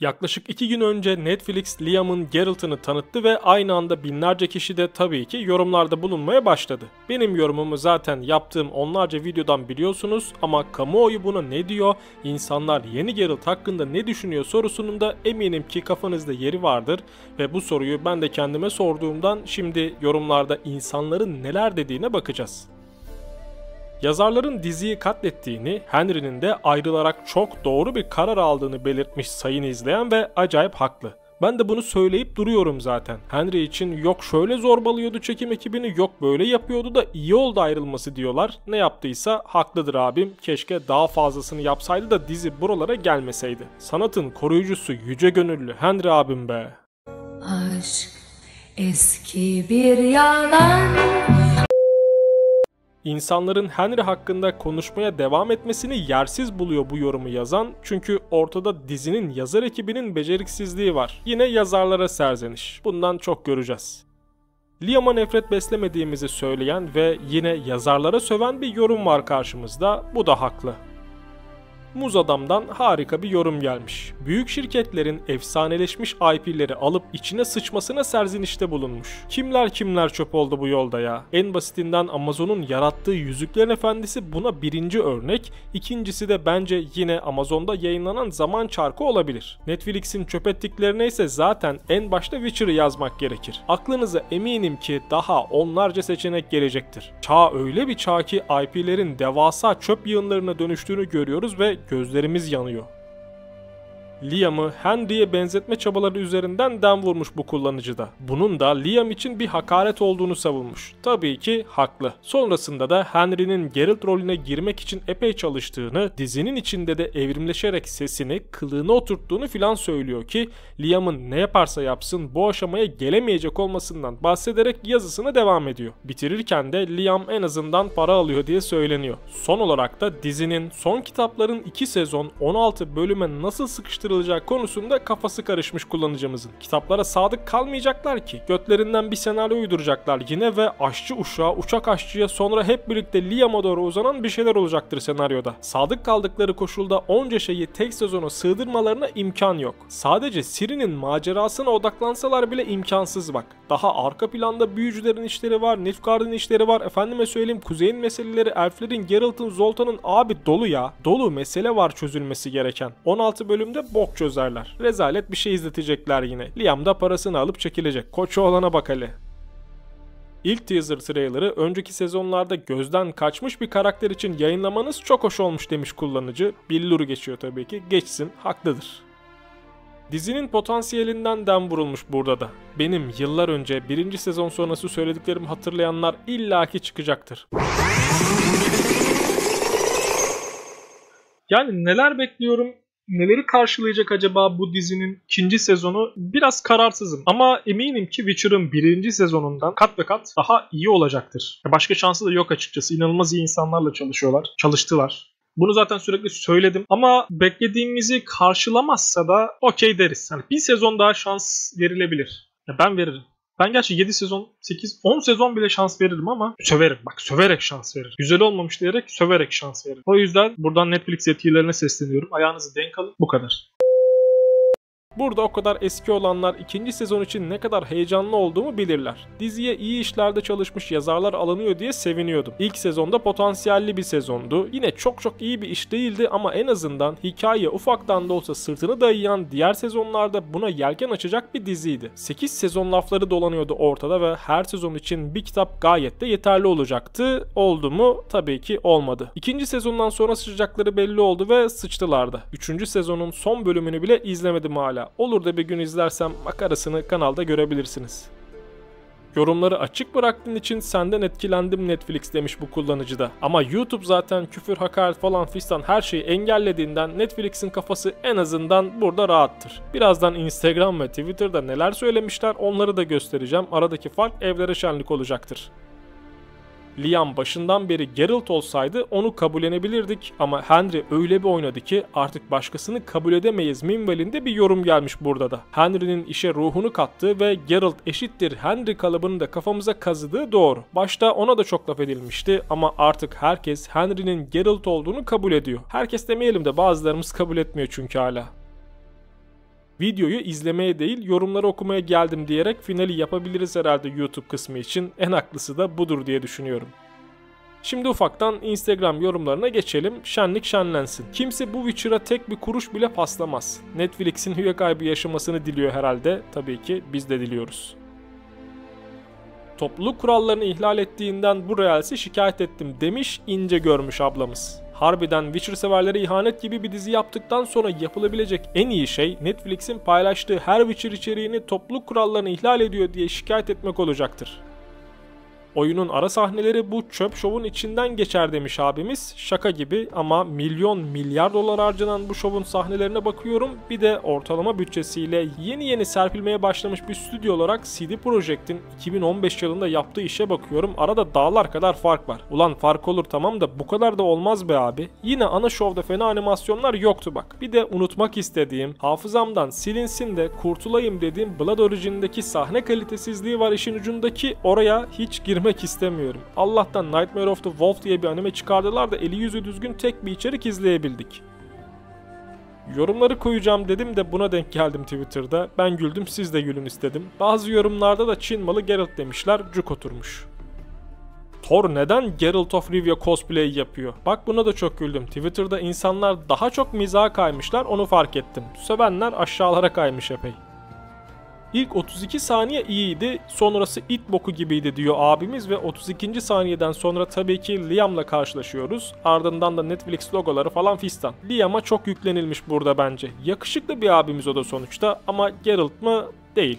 Yaklaşık iki gün önce Netflix Liam'ın Geralt'ını tanıttı ve aynı anda binlerce kişi de tabii ki yorumlarda bulunmaya başladı. Benim yorumumu zaten yaptığım onlarca videodan biliyorsunuz ama kamuoyu buna ne diyor, insanlar yeni Geralt hakkında ne düşünüyor sorusunun da eminim ki kafanızda yeri vardır ve bu soruyu ben de kendime sorduğumdan şimdi yorumlarda insanların neler dediğine bakacağız. Yazarların diziyi katlettiğini, Henry'nin de ayrılarak çok doğru bir karar aldığını belirtmiş sayın izleyen ve acayip haklı. Ben de bunu söyleyip duruyorum zaten. Henry için yok şöyle zorbalıyordu çekim ekibini yok böyle yapıyordu da iyi oldu ayrılması diyorlar. Ne yaptıysa haklıdır abim. Keşke daha fazlasını yapsaydı da dizi buralara gelmeseydi. Sanatın koruyucusu yüce gönüllü Henry abim be. Aşk eski bir yalan İnsanların Henry hakkında konuşmaya devam etmesini yersiz buluyor bu yorumu yazan çünkü ortada dizinin yazar ekibinin beceriksizliği var. Yine yazarlara serzeniş. Bundan çok göreceğiz. Liam'a nefret beslemediğimizi söyleyen ve yine yazarlara söven bir yorum var karşımızda. Bu da haklı. Muz Adam'dan harika bir yorum gelmiş. Büyük şirketlerin efsaneleşmiş IP'leri alıp içine sıçmasına serzenişte bulunmuş. Kimler kimler çöp oldu bu yolda ya. En basitinden Amazon'un yarattığı Yüzüklerin Efendisi buna birinci örnek. İkincisi de bence yine Amazon'da yayınlanan Zaman Çarkı olabilir. Netflix'in çöp ettiklerine ise zaten en başta Witcher'ı yazmak gerekir. Aklınıza eminim ki daha onlarca seçenek gelecektir. Çağ öyle bir çağ ki IP'lerin devasa çöp yığınlarına dönüştüğünü görüyoruz ve gözlerimiz yanıyor. Liam'ı Henry'e benzetme çabaları üzerinden dem vurmuş bu kullanıcı da. Bunun da Liam için bir hakaret olduğunu savunmuş. Tabii ki haklı. Sonrasında da Henry'nin Geralt rolüne girmek için epey çalıştığını, dizinin içinde de evrimleşerek sesini, kılığını oturttuğunu filan söylüyor ki Liam'ın ne yaparsa yapsın bu aşamaya gelemeyecek olmasından bahsederek yazısına devam ediyor. Bitirirken de Liam en azından para alıyor diye söyleniyor. Son olarak da dizinin son kitapların 2 sezon 16 bölüme nasıl sıkıştırılacak konusunda kafası karışmış kullanıcımızın. Kitaplara sadık kalmayacaklar ki. Götlerinden bir senaryo uyduracaklar yine ve aşçı uşağı uçak aşçıya sonra hep birlikte Liam'a doğru uzanan bir şeyler olacaktır senaryoda. Sadık kaldıkları koşulda onca şeyi tek sezona sığdırmalarına imkan yok. Sadece Ciri'nin macerasına odaklansalar bile imkansız bak. Daha arka planda büyücülerin işleri var, Nilfgaard'ın işleri var, efendime söyleyeyim kuzeyin meseleleri, elflerin, Geralt'ın, Zoltan'ın abi dolu ya. Dolu mesele var çözülmesi gereken. 16 bölümde bok çözerler. Rezalet bir şey izletecekler yine. Liam da parasını alıp çekilecek. Koçu olana bak hele. İlk teaser trailer'ı önceki sezonlarda gözden kaçmış bir karakter için yayınlamanız çok hoş olmuş demiş kullanıcı. Billur geçiyor tabii ki. Geçsin, haklıdır. Dizinin potansiyelinden dem vurulmuş burada da. Benim yıllar önce birinci sezon sonrası söylediklerimi hatırlayanlar illaki çıkacaktır. Yani neler bekliyorum neleri karşılayacak acaba bu dizinin ikinci sezonu biraz kararsızım. Ama eminim ki Witcher'ın birinci sezonundan kat ve kat daha iyi olacaktır. Başka şansı da yok açıkçası. İnanılmaz iyi insanlarla çalışıyorlar. Çalıştılar. Bunu zaten sürekli söyledim ama beklediğimizi karşılamazsa da okey deriz. Hani bir sezon daha şans verilebilir. Ya ben veririm. Ben gerçi 7 sezon, 8, 10 sezon bile şans veririm ama söverim. Bak söverek şans veririm. Güzel olmamış diyerek söverek şans veririm. O yüzden buradan Netflix yetkililerine sesleniyorum. Ayağınızı denk alın. Bu kadar. Burada o kadar eski olanlar ikinci sezon için ne kadar heyecanlı olduğumu bilirler. Diziye iyi işlerde çalışmış yazarlar alınıyor diye seviniyordum. İlk sezonda potansiyelli bir sezondu. Yine çok çok iyi bir iş değildi ama en azından hikaye ufaktan da olsa sırtını dayayan diğer sezonlarda buna yelken açacak bir diziydi. 8 sezon lafları dolanıyordu ortada ve her sezon için bir kitap gayet de yeterli olacaktı. Oldu mu? Tabii ki olmadı. İkinci sezondan sonra sıçacakları belli oldu ve sıçtılar da. Üçüncü sezonun son bölümünü bile izlemedim hala. Olur da bir gün izlersem makarasını kanalda görebilirsiniz. Yorumları açık bıraktığın için senden etkilendim Netflix demiş bu kullanıcı da. Ama YouTube zaten küfür, hakaret falan fistan her şeyi engellediğinden Netflix'in kafası en azından burada rahattır. Birazdan Instagram ve Twitter'da neler söylemişler onları da göstereceğim. Aradaki fark evlere şenlik olacaktır. Liam başından beri Geralt olsaydı onu kabullenebilirdik ama Henry öyle bir oynadı ki artık başkasını kabul edemeyiz minvalinde bir yorum gelmiş burada da. Henry'nin işe ruhunu kattığı ve Geralt eşittir Henry kalıbını da kafamıza kazıdığı doğru. Başta ona da çok laf edilmişti ama artık herkes Henry'nin Geralt olduğunu kabul ediyor. Herkes demeyelim de bazılarımız kabul etmiyor çünkü hala. Videoyu izlemeye değil yorumları okumaya geldim diyerek finali yapabiliriz herhalde YouTube kısmı için. En haklısı da budur diye düşünüyorum. Şimdi ufaktan Instagram yorumlarına geçelim. Şenlik şenlensin. Kimse bu Witcher'a tek bir kuruş bile paslamaz. Netflix'in üye kaybı yaşamasını diliyor herhalde. Tabii ki biz de diliyoruz. Topluluk kurallarını ihlal ettiğinden bu Reels'i şikayet ettim demiş ince görmüş ablamız. Harbiden Witcher severlere ihanet gibi bir dizi yaptıktan sonra yapılabilecek en iyi şey Netflix'in paylaştığı her Witcher içeriğini topluluk kurallarını ihlal ediyor diye şikayet etmek olacaktır. Oyunun ara sahneleri bu çöp şovun içinden geçer demiş abimiz. Şaka gibi ama milyon milyar dolar harcanan bu şovun sahnelerine bakıyorum. Bir de ortalama bütçesiyle yeni yeni serpilmeye başlamış bir stüdyo olarak CD Projekt'in 2015 yılında yaptığı işe bakıyorum. Arada dağlar kadar fark var. Ulan fark olur tamam da bu kadar da olmaz be abi. Yine ana şovda fena animasyonlar yoktu bak. Bir de unutmak istediğim, hafızamdan silinsin de kurtulayım dediğim Blood Origin'deki sahne kalitesizliği var işin ucundaki oraya hiç girmek girmek istemiyorum. Allah'tan Nightmare of the Wolf diye bir anime çıkardılar da eli yüzü düzgün tek bir içerik izleyebildik. Yorumları koyacağım dedim de buna denk geldim Twitter'da. Ben güldüm siz de gülün istedim. Bazı yorumlarda da Çin malı Geralt demişler. Cuk oturmuş. Thor neden Geralt of Rivia cosplay yapıyor? Bak buna da çok güldüm. Twitter'da insanlar daha çok mizaha kaymışlar onu fark ettim. Sövenler aşağılara kaymış epey. İlk 32 saniye iyiydi, sonrası it boku gibiydi diyor abimiz ve 32. saniyeden sonra tabii ki Liam'la karşılaşıyoruz. Ardından da Netflix logoları falan fistan. Liam'a çok yüklenilmiş burada bence. Yakışıklı bir abimiz o da sonuçta ama Geralt mı? Değil.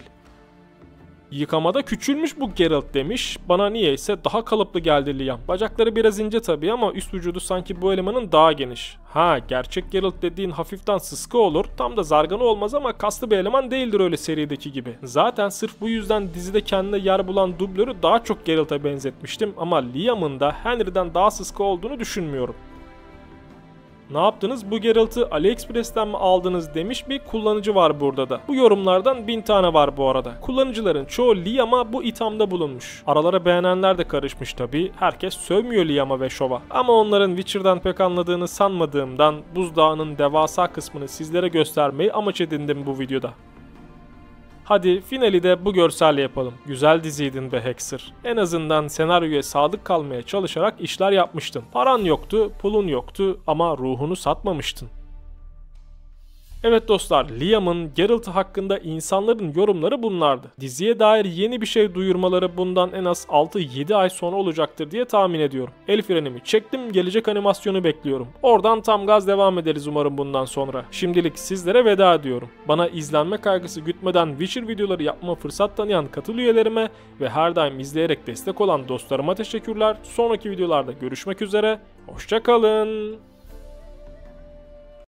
Yıkamada küçülmüş bu Geralt demiş. Bana niyeyse daha kalıplı geldi Liam. Bacakları biraz ince tabii ama üst vücudu sanki bu elemanın daha geniş. Ha gerçek Geralt dediğin hafiften sıskı olur. Tam da zarganı olmaz ama kaslı bir eleman değildir öyle serideki gibi. Zaten sırf bu yüzden dizide kendine yer bulan dublörü daha çok Geralt'a benzetmiştim ama Liam'ın da Henry'den daha sıskı olduğunu düşünmüyorum. Ne yaptınız? Bu Geralt'ı AliExpress'ten mi aldınız demiş bir kullanıcı var burada da. Bu yorumlardan bin tane var bu arada. Kullanıcıların çoğu Liam'a bu ithamda bulunmuş. Aralara beğenenler de karışmış tabi. Herkes sövmüyor Liam'a ve Show'a. Ama onların Witcher'dan pek anladığını sanmadığımdan buzdağının devasa kısmını sizlere göstermeyi amaç edindim bu videoda. Hadi finali de bu görselle yapalım. Güzel diziydin be Hexer. En azından senaryoya sadık kalmaya çalışarak işler yapmıştın. Paran yoktu, pulun yoktu ama ruhunu satmamıştın. Evet dostlar, Liam'ın Geralt hakkında insanların yorumları bunlardı. Diziye dair yeni bir şey duyurmaları bundan en az 6-7 ay sonra olacaktır diye tahmin ediyorum. El frenimi çektim, gelecek animasyonu bekliyorum. Oradan tam gaz devam ederiz umarım bundan sonra. Şimdilik sizlere veda ediyorum. Bana izlenme kaygısı gütmeden Witcher videoları yapma fırsat tanıyan katıl üyelerime ve her daim izleyerek destek olan dostlarıma teşekkürler. Sonraki videolarda görüşmek üzere, hoşçakalın.